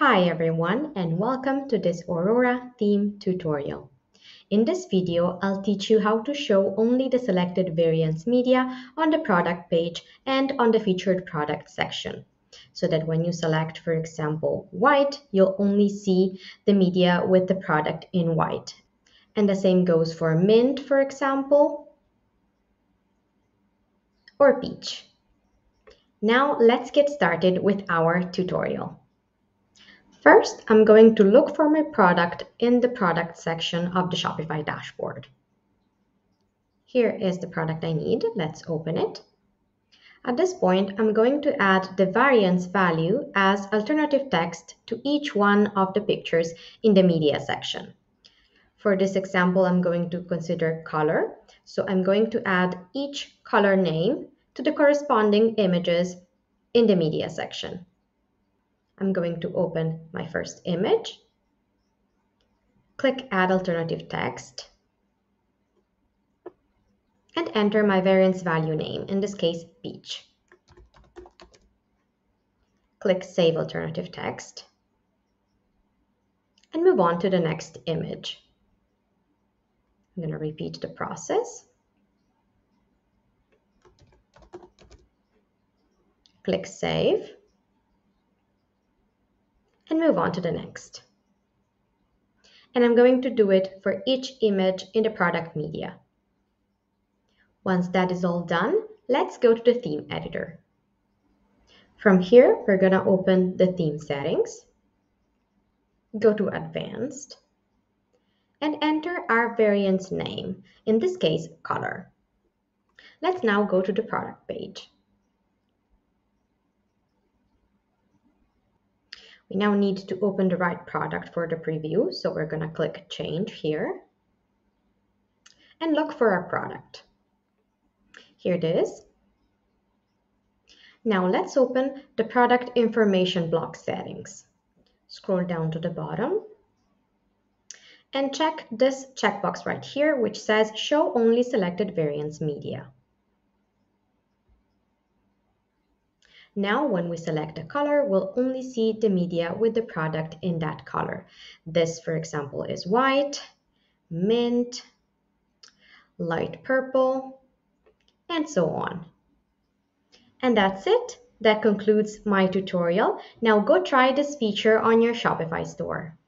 Hi everyone and welcome to this Aurora theme tutorial. In this video, I'll teach you how to show only the selected variants media on the product page and on the featured product section. So that when you select, for example, white, you'll only see the media with the product in white. And the same goes for mint, for example, or peach. Now let's get started with our tutorial. First, I'm going to look for my product in the product section of the Shopify dashboard. Here is the product I need. Let's open it. At this point, I'm going to add the variant's value as alternative text to each one of the pictures in the media section. For this example, I'm going to consider color. So I'm going to add each color name to the corresponding images in the media section. I'm going to open my first image, click Add Alternative Text, and enter my variant's value name, in this case, beach. Click Save Alternative Text, and move on to the next image. I'm going to repeat the process. Click Save and move on to the next. And I'm going to do it for each image in the product media. Once that is all done, let's go to the theme editor. From here, we're going to open the theme settings, go to advanced, and enter our variant's name, in this case, color. Let's now go to the product page. We now need to open the right product for the preview. So we're going to click change here and look for our product. Here it is. Now let's open the product information block settings. Scroll down to the bottom and check this checkbox right here, which says show only selected variants media. Now, when we select a color, we'll only see the media with the product in that color. This, for example, is white, mint, light purple, and so on. And that's it. That concludes my tutorial. Now go try this feature on your Shopify store.